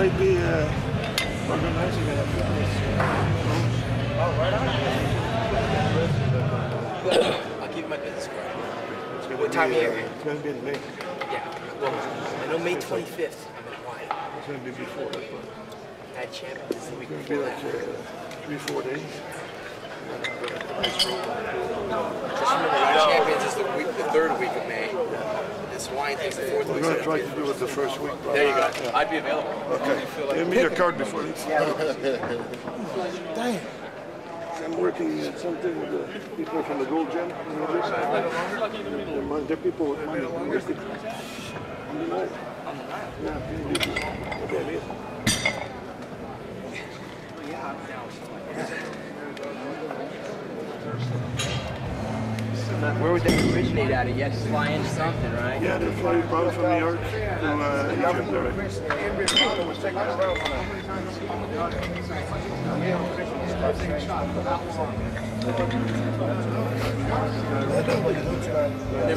might be uh, organizing fitness. Oh, right on. I'll give you my business card. What time of year? It's going to be in May. Yeah. Well, I know May 25th. I'm in Hawaii. It's going to be before that. Champions is the week going to be before like that. uh, three, four days. Just remember, At Champions is the week, the third week of May. This Hawaiian thing's the fourth We're going to try to do it the first week. be- There you go. I'd be available. Okay. Give me your card before you. Dang. I'm working at something with the people from the Gold's Gym. You know this? They're, mon- they're people with money. On the night. Yeah, maybe. Okay, yeah. Where would they originate out of? You have to fly into something, right? Yeah, they're flying probably from New York to uh, Egypt already. Never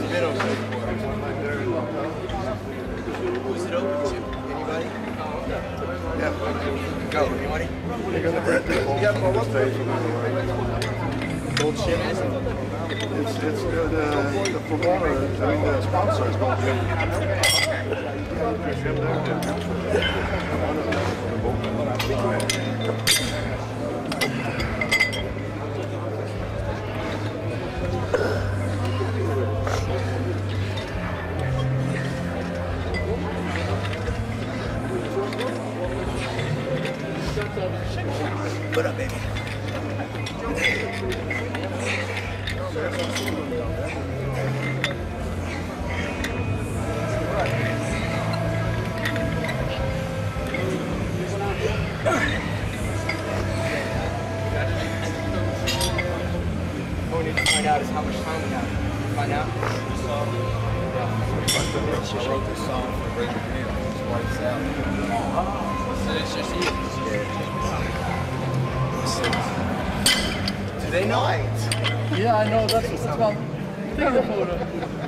been over there. Who's it open to? Anybody? Yeah. Go. Anybody? They're gonna bring the whole stage. Gold ship. It's, it's uh, the, the, the promoter, I mean, the sponsor is Gold's Gym. What What we need to find out is how much time we have. Find out? I wrote this song for Ray McNeil. It's White South. So it's just you. Do they know? Yeah, I know. That's what's called. Take a photo.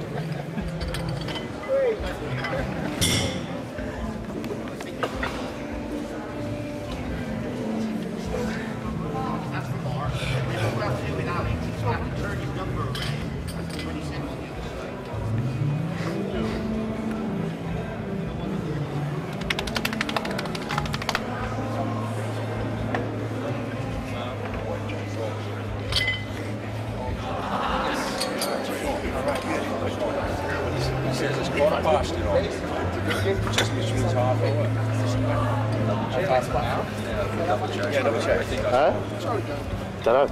I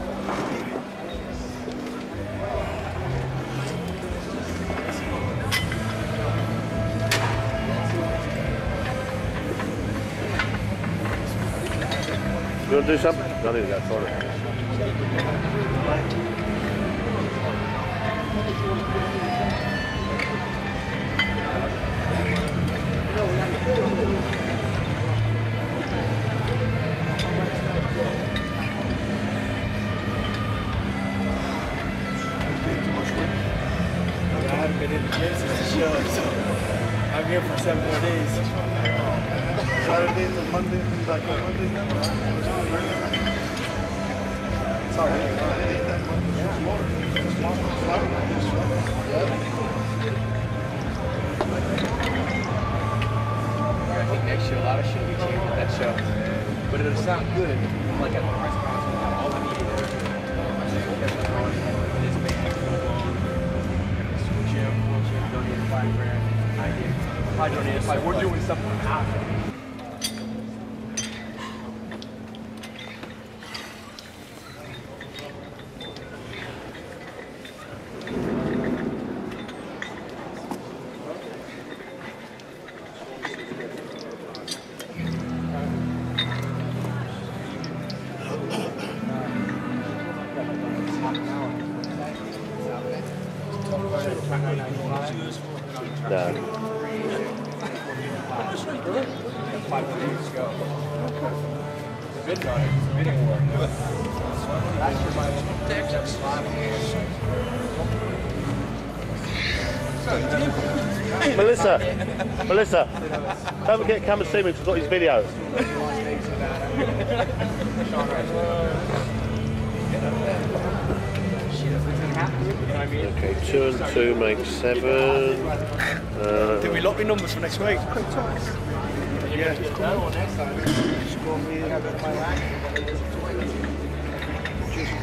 You want to do something? I need that photo. We're doing something after. Melissa, Melissa, don't forget to come I've got his video. Okay, two and two make seven. Uh, Did we lock the numbers for next week? Yeah. Score me and have my line. Jason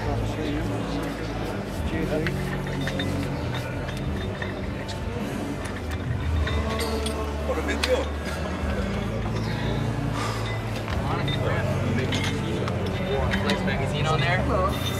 Cross,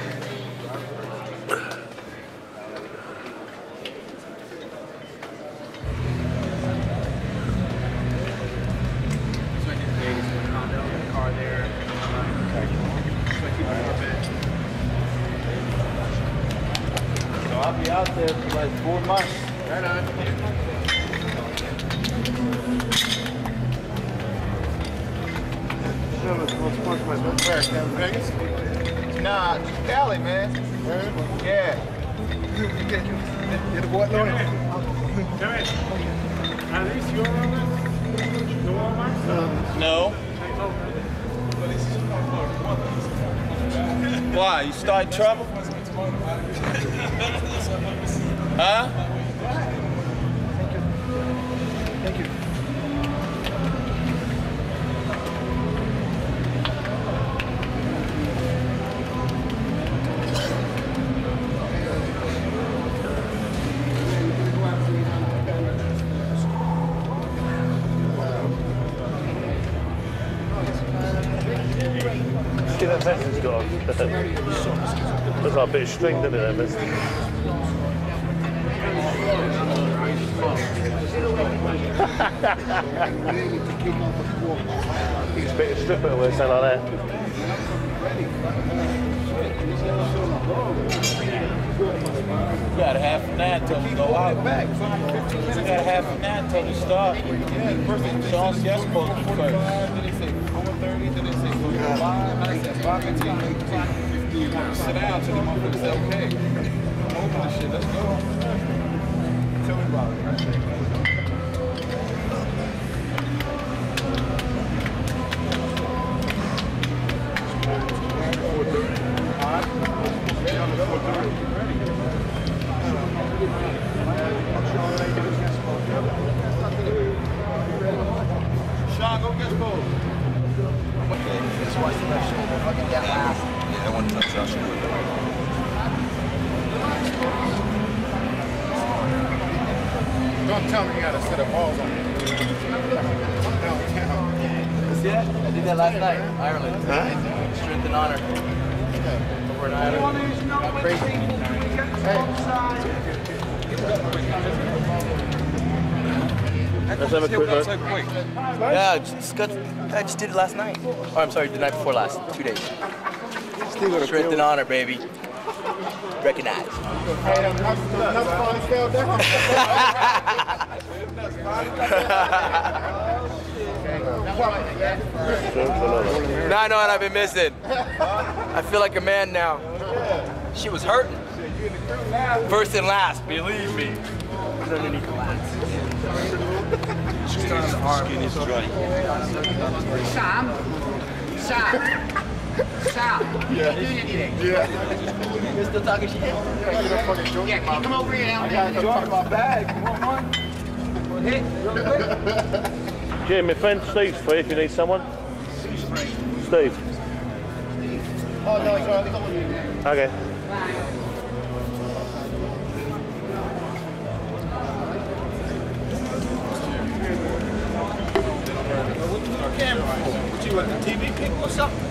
Yeah, let's, let's push my best Where? Down in Vegas? Nah, just Cali, man. Yeah. Get a boy on At least you're the Walmart? Um, no. Why? You start trouble? huh? Looks like a bit of string, doesn't it, vest? Expect a stripper to wear something like that. You got half an hour till we go out. You got half an hour till we start. Sean Sketch supposed first. Sit down till the motherfucker say, okay. Open this shit, let's go. Tell me about it. I want to touch Joshua. Don't tell me you got a set of balls on you. See that? I did that last night. Ireland. Strength and honor. Over in Ireland. Got crazy. Let's have a quick look. so quick. Yeah, just got, I just did it last night. Oh, I'm sorry, the night before last. Two days. Still got a Strength and honor, baby. Recognize. Hey, them nuts, them nuts finally fell down. Now I know what I've been missing. I feel like a man now. She was hurting. First and last, believe me. Who's underneath the last? Skin is dry. Sam. Sam. Sam. Yeah. Anything. You're still talking shit? Yeah, you come over here now? Jim, my friend Steve's free if you need someone. Steve. Oh, no, got one. Okay. What you want the TV pick or something?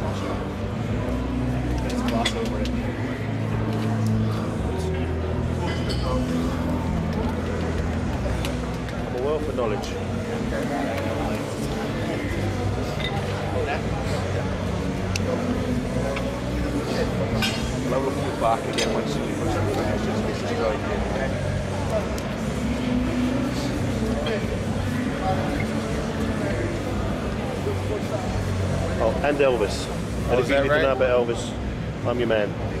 I'm a wealth of knowledge. I'll have a look at your back again once you once I'm finished. And Elvis. Oh, and if you need to know about Elvis, I'm your man.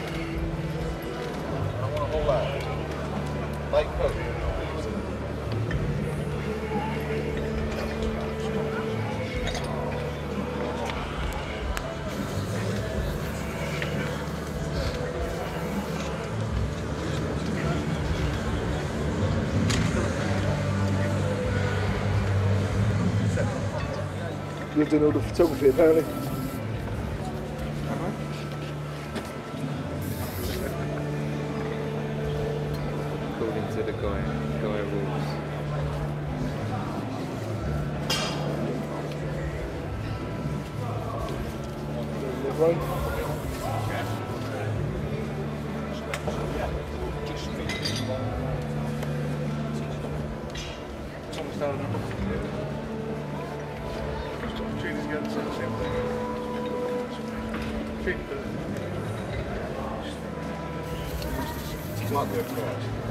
Whole lot. Light coat. All the photography apparently. Guy, guy rules. Right. Almost down the same thing. Uh, It's not good for us.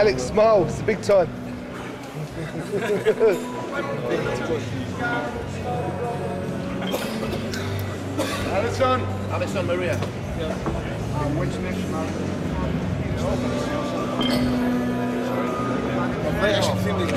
Alex, smile. It's the big time. Alison. Alison Maria. which nationality? Nee, als je het vindt, ik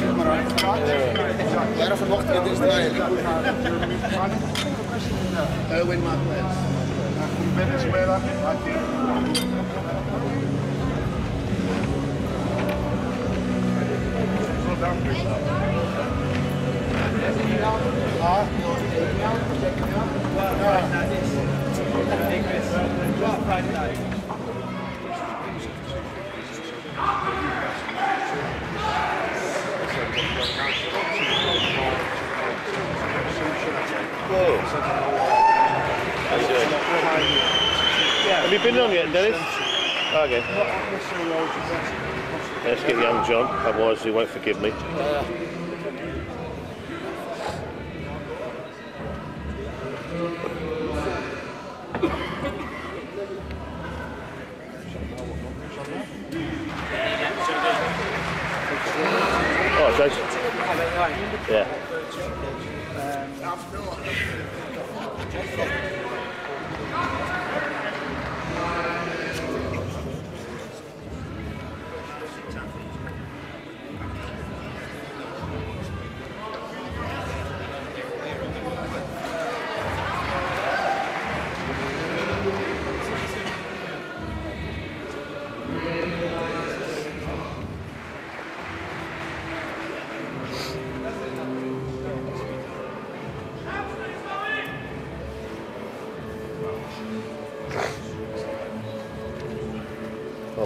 Have you been on yet, Dennis? Oh, okay. Let's get young John, otherwise he won't forgive me. Uh,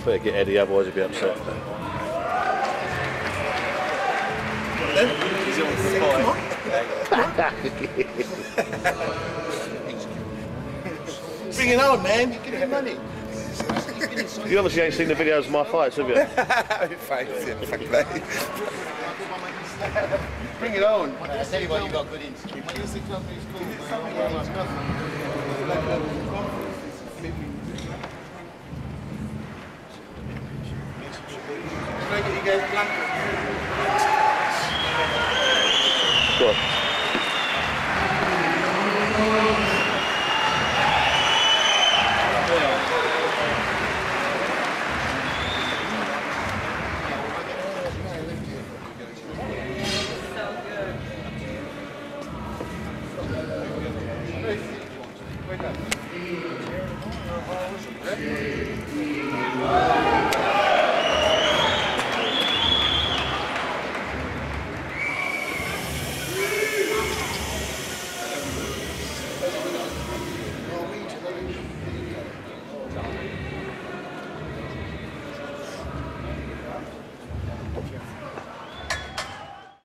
better get Eddie, otherwise he'll be upset. Bring it on, man. Give me money. You obviously ain't seen the videos of my fights, have you? Thanks, yeah, fuck that. Bring it on. I tell you what, you got good instinct. Go on.